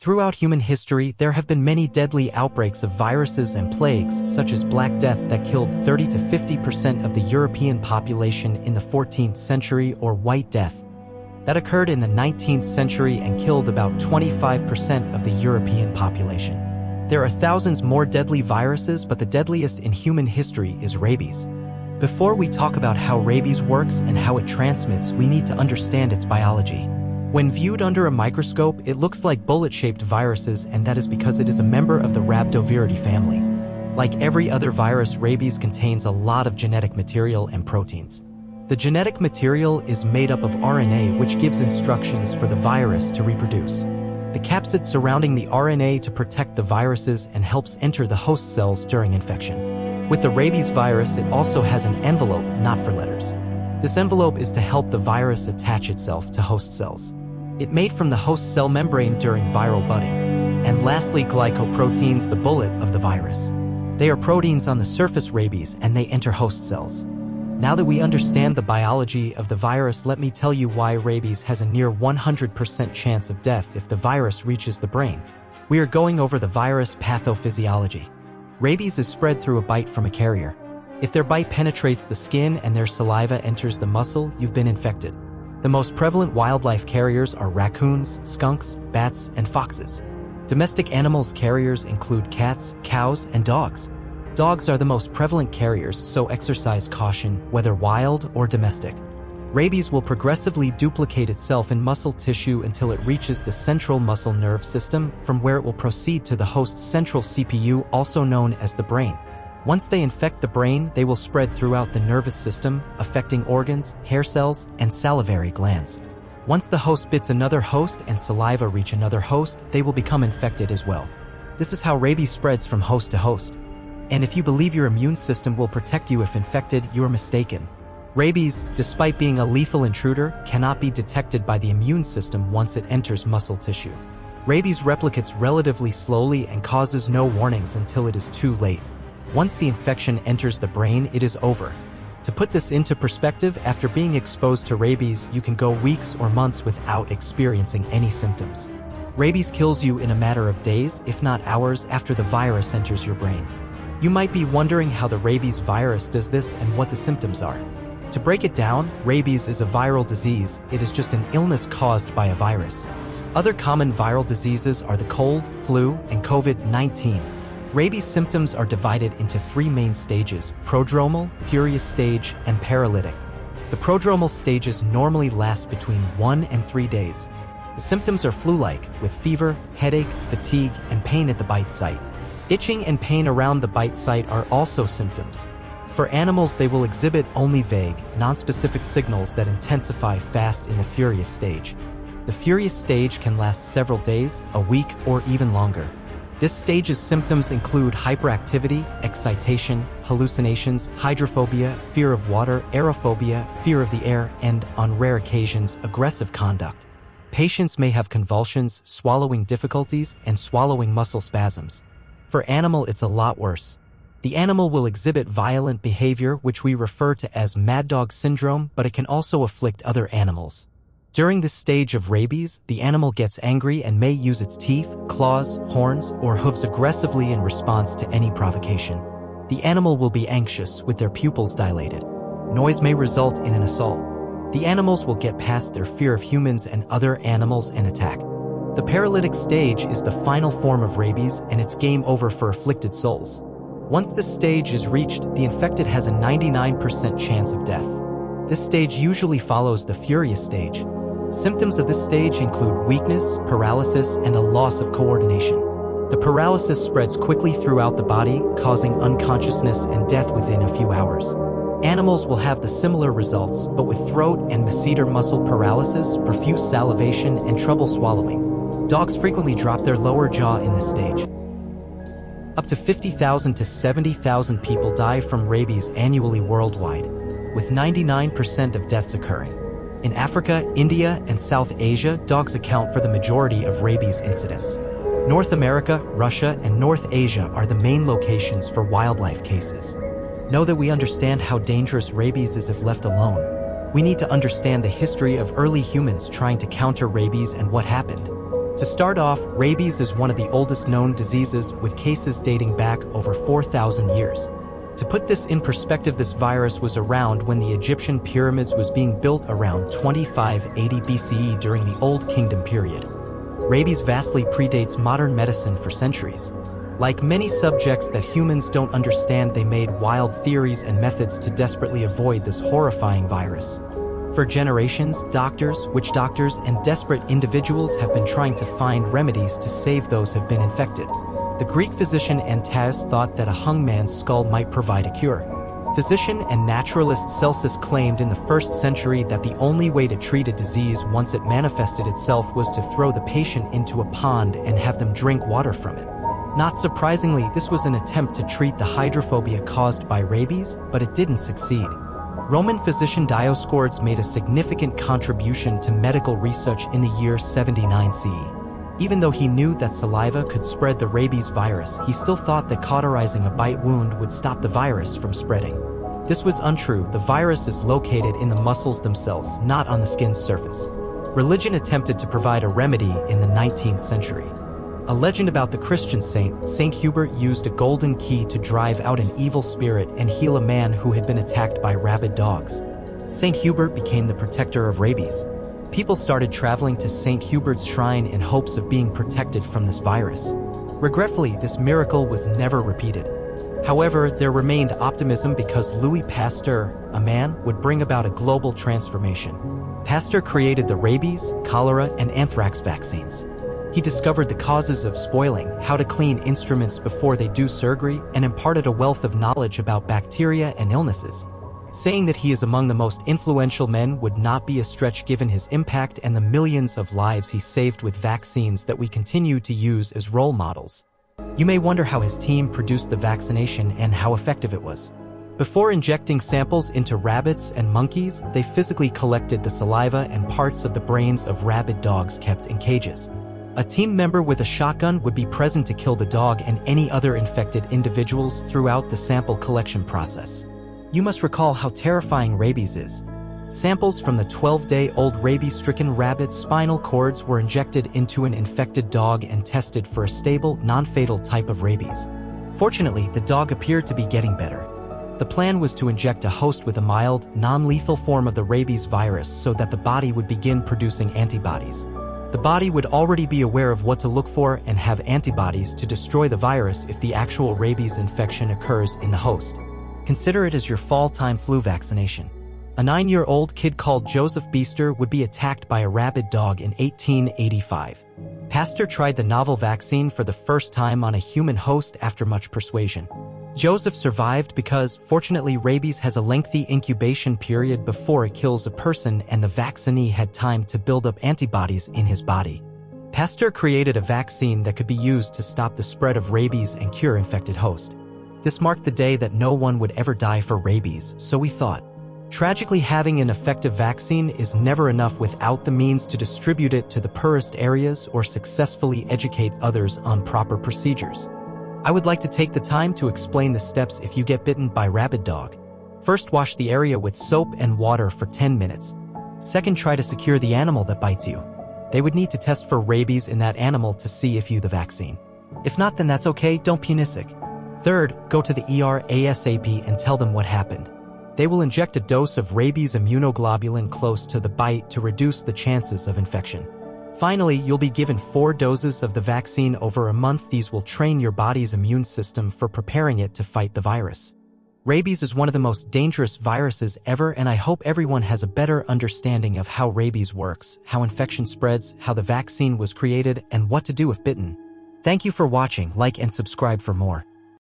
Throughout human history, there have been many deadly outbreaks of viruses and plagues, such as Black Death that killed 30 to 50% of the European population in the 14th century or White Death, that occurred in the 19th century and killed about 25% of the European population. There are thousands more deadly viruses, but the deadliest in human history is rabies. Before we talk about how rabies works and how it transmits, we need to understand its biology. When viewed under a microscope, it looks like bullet-shaped viruses and that is because it is a member of the Rhabdoviridae family. Like every other virus, rabies contains a lot of genetic material and proteins. The genetic material is made up of RNA which gives instructions for the virus to reproduce. The capsid surrounding the RNA to protect the viruses and helps enter the host cells during infection. With the rabies virus, it also has an envelope, not for letters. This envelope is to help the virus attach itself to host cells. It made from the host cell membrane during viral budding. And lastly, glycoproteins, the bullet of the virus. They are proteins on the surface rabies and they enter host cells. Now that we understand the biology of the virus, let me tell you why rabies has a near 100% chance of death if the virus reaches the brain. We are going over the virus pathophysiology. Rabies is spread through a bite from a carrier. If their bite penetrates the skin and their saliva enters the muscle, you've been infected. The most prevalent wildlife carriers are raccoons, skunks, bats, and foxes. Domestic animals carriers include cats, cows, and dogs. Dogs are the most prevalent carriers, so exercise caution, whether wild or domestic. Rabies will progressively duplicate itself in muscle tissue until it reaches the central muscle nerve system, from where it will proceed to the host's central CPU, also known as the brain. Once they infect the brain, they will spread throughout the nervous system, affecting organs, hair cells, and salivary glands. Once the host bits another host and saliva reach another host, they will become infected as well. This is how rabies spreads from host to host. And if you believe your immune system will protect you if infected, you are mistaken. Rabies, despite being a lethal intruder, cannot be detected by the immune system once it enters muscle tissue. Rabies replicates relatively slowly and causes no warnings until it is too late. Once the infection enters the brain, it is over. To put this into perspective, after being exposed to rabies, you can go weeks or months without experiencing any symptoms. Rabies kills you in a matter of days, if not hours, after the virus enters your brain. You might be wondering how the rabies virus does this and what the symptoms are. To break it down, rabies is a viral disease. It is just an illness caused by a virus. Other common viral diseases are the cold, flu, and COVID-19. Rabies symptoms are divided into three main stages, prodromal, furious stage, and paralytic. The prodromal stages normally last between one and three days. The symptoms are flu-like, with fever, headache, fatigue, and pain at the bite site. Itching and pain around the bite site are also symptoms. For animals, they will exhibit only vague, nonspecific signals that intensify fast in the furious stage. The furious stage can last several days, a week, or even longer. This stage's symptoms include hyperactivity, excitation, hallucinations, hydrophobia, fear of water, aerophobia, fear of the air, and, on rare occasions, aggressive conduct. Patients may have convulsions, swallowing difficulties, and swallowing muscle spasms. For animal, it's a lot worse. The animal will exhibit violent behavior, which we refer to as mad dog syndrome, but it can also afflict other animals. During this stage of rabies, the animal gets angry and may use its teeth, claws, horns, or hooves aggressively in response to any provocation. The animal will be anxious with their pupils dilated. Noise may result in an assault. The animals will get past their fear of humans and other animals and attack. The paralytic stage is the final form of rabies and it's game over for afflicted souls. Once this stage is reached, the infected has a 99% chance of death. This stage usually follows the furious stage, Symptoms of this stage include weakness, paralysis, and a loss of coordination. The paralysis spreads quickly throughout the body, causing unconsciousness and death within a few hours. Animals will have the similar results, but with throat and masseter muscle paralysis, profuse salivation, and trouble swallowing. Dogs frequently drop their lower jaw in this stage. Up to 50,000 to 70,000 people die from rabies annually worldwide, with 99% of deaths occurring. In Africa, India, and South Asia, dogs account for the majority of rabies incidents. North America, Russia, and North Asia are the main locations for wildlife cases. Know that we understand how dangerous rabies is if left alone. We need to understand the history of early humans trying to counter rabies and what happened. To start off, rabies is one of the oldest known diseases with cases dating back over 4,000 years. To put this in perspective, this virus was around when the Egyptian pyramids was being built around 2580 BCE during the Old Kingdom period. Rabies vastly predates modern medicine for centuries. Like many subjects that humans don't understand, they made wild theories and methods to desperately avoid this horrifying virus. For generations, doctors, witch doctors, and desperate individuals have been trying to find remedies to save those who have been infected. The Greek physician Antaeus thought that a hung man's skull might provide a cure. Physician and naturalist Celsus claimed in the first century that the only way to treat a disease once it manifested itself was to throw the patient into a pond and have them drink water from it. Not surprisingly, this was an attempt to treat the hydrophobia caused by rabies, but it didn't succeed. Roman physician Dioscorides made a significant contribution to medical research in the year 79 CE. Even though he knew that saliva could spread the rabies virus, he still thought that cauterizing a bite wound would stop the virus from spreading. This was untrue. The virus is located in the muscles themselves, not on the skin's surface. Religion attempted to provide a remedy in the 19th century. A legend about the Christian saint, Saint Hubert used a golden key to drive out an evil spirit and heal a man who had been attacked by rabid dogs. Saint Hubert became the protector of rabies. People started traveling to Saint Hubert's shrine in hopes of being protected from this virus. Regretfully, this miracle was never repeated. However, there remained optimism because Louis Pasteur, a man, would bring about a global transformation. Pasteur created the rabies, cholera, and anthrax vaccines. He discovered the causes of spoiling, how to clean instruments before they do surgery, and imparted a wealth of knowledge about bacteria and illnesses. Saying that he is among the most influential men would not be a stretch given his impact and the millions of lives he saved with vaccines that we continue to use as role models. You may wonder how his team produced the vaccination and how effective it was. Before injecting samples into rabbits and monkeys, they physically collected the saliva and parts of the brains of rabid dogs kept in cages. A team member with a shotgun would be present to kill the dog and any other infected individuals throughout the sample collection process. You must recall how terrifying rabies is. Samples from the 12-day-old rabies-stricken rabbit's spinal cords were injected into an infected dog and tested for a stable, non-fatal type of rabies. Fortunately, the dog appeared to be getting better. The plan was to inject a host with a mild, non-lethal form of the rabies virus so that the body would begin producing antibodies. The body would already be aware of what to look for and have antibodies to destroy the virus if the actual rabies infection occurs in the host. Consider it as your fall-time flu vaccination. A nine-year-old kid called Joseph Meister would be attacked by a rabid dog in 1885. Pasteur tried the novel vaccine for the first time on a human host after much persuasion. Joseph survived because, fortunately, rabies has a lengthy incubation period before it kills a person and the vaccinee had time to build up antibodies in his body. Pasteur created a vaccine that could be used to stop the spread of rabies and cure infected host. This marked the day that no one would ever die for rabies, so we thought. Tragically, having an effective vaccine is never enough without the means to distribute it to the poorest areas or successfully educate others on proper procedures. I would like to take the time to explain the steps if you get bitten by rabid dog. First, wash the area with soap and water for 10 minutes. Second, try to secure the animal that bites you. They would need to test for rabies in that animal to see if you the vaccine. If not, then that's okay, don't punisic. Third, go to the ER ASAP and tell them what happened. They will inject a dose of rabies immunoglobulin close to the bite to reduce the chances of infection. Finally, you'll be given four doses of the vaccine over a month. These will train your body's immune system for preparing it to fight the virus. Rabies is one of the most dangerous viruses ever and I hope everyone has a better understanding of how rabies works, how infection spreads, how the vaccine was created, and what to do if bitten. Thank you for watching, like and subscribe for more.